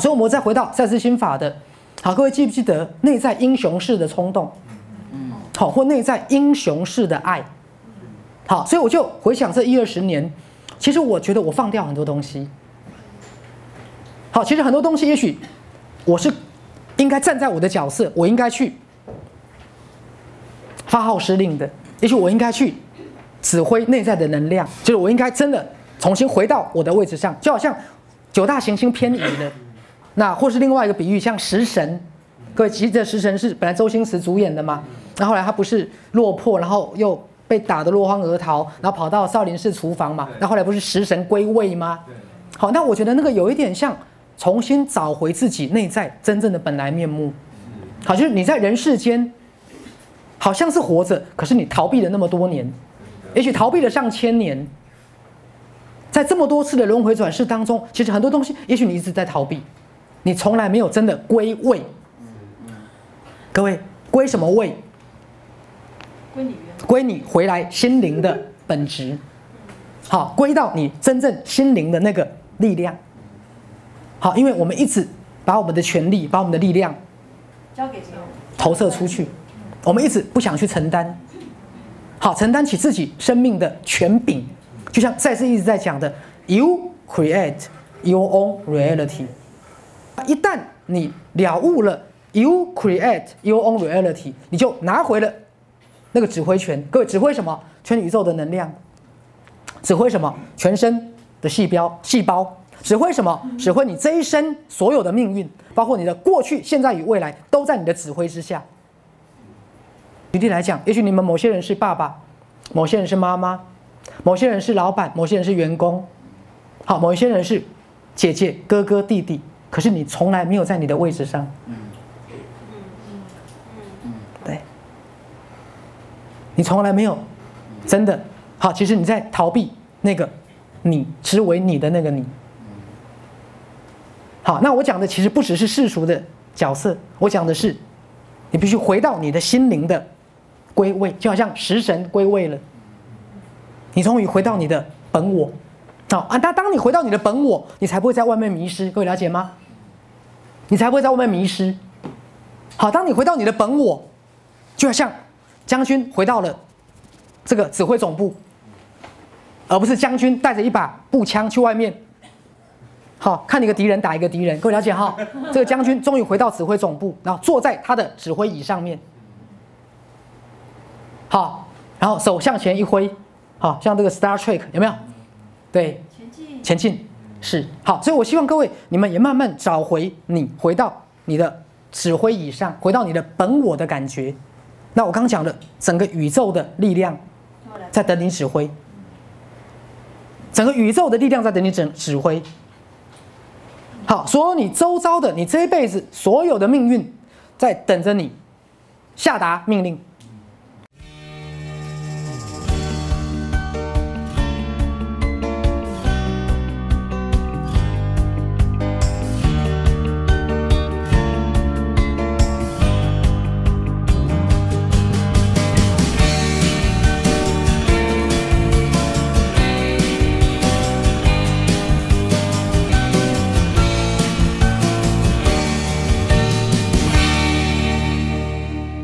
所以我们再回到赛斯心法的，好，各位记不记得内在英雄式的冲动？嗯，好，或内在英雄式的爱。好，所以我就回想这一二十年，其实我觉得我放掉很多东西。好，其实很多东西，也许我是应该站在我的角色，我应该去发号施令的。也许我应该去指挥内在的能量，就是我应该真的重新回到我的位置上，就好像九大行星偏移了，那或是另外一个比喻，像食神，各位记得食神是本来周星驰主演的嘛，那后后来他不是落魄，然后又被打得落荒而逃，然后跑到少林寺厨房嘛，那后来不是食神归位吗？好，那我觉得那个有一点像。重新找回自己内在真正的本来面目，好，就是你在人世间，好像是活着，可是你逃避了那么多年，也许逃避了上千年，在这么多次的轮回转世当中，其实很多东西，也许你一直在逃避，你从来没有真的归位。各位，归什么位？归你归你回来心灵的本质，好，归到你真正心灵的那个力量。好，因为我们一直把我们的权利、把我们的力量交给别人，投射出去，我们一直不想去承担。好，承担起自己生命的权柄，就像赛斯一直在讲的，You create your own reality。一旦你了悟了 You create your own reality，你就拿回了那个指挥权。各位，指挥什么？全宇宙的能量，指挥什么？全身的细胞，细胞。指挥什么？指挥你这一生所有的命运，包括你的过去、现在与未来，都在你的指挥之下。举例来讲，也许你们某些人是爸爸，某些人是妈妈，某些人是老板，某些人是员工，好，某一些人是姐姐、哥哥、弟弟，可是你从来没有在你的位置上。嗯。对，你从来没有。真的。好，其实你在逃避那个你之为你的那个你。好，那我讲的其实不只是世俗的角色，我讲的是，你必须回到你的心灵的归位，就好像食神归位了，你终于回到你的本我。好啊，当当你回到你的本我，你才不会在外面迷失。各位了解吗？你才不会在外面迷失。好，当你回到你的本我，就要像将军回到了这个指挥总部，而不是将军带着一把步枪去外面。好看，一个敌人打一个敌人，各位了解哈。这个将军终于回到指挥总部，然后坐在他的指挥椅上面。好，然后手向前一挥，好像这个 Star Trek 有没有？对，前进，前进是好。所以我希望各位你们也慢慢找回你回到你的指挥椅上，回到你的本我的感觉。那我刚讲的整个宇宙的力量在等你指挥，整个宇宙的力量在等你指指挥。好，所有你周遭的，你这一辈子所有的命运，在等着你下达命令。